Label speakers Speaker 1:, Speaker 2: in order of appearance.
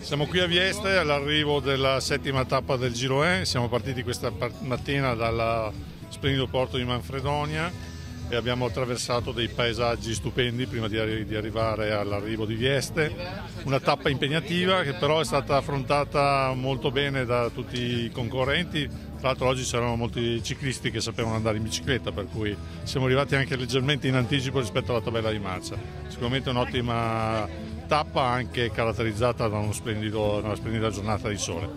Speaker 1: Siamo qui a Vieste all'arrivo della settima tappa del Giro E, siamo partiti questa mattina dal splendido porto di Manfredonia e abbiamo attraversato dei paesaggi stupendi prima di, arrivare all'arrivo di Vieste, una tappa impegnativa che però è stata affrontata molto bene da tutti i concorrenti, tra l'altro oggi c'erano molti ciclisti che sapevano andare in bicicletta per cui siamo arrivati anche leggermente in anticipo rispetto alla tabella di marcia, sicuramente un'ottima tappa anche caratterizzata da una splendida giornata di sole.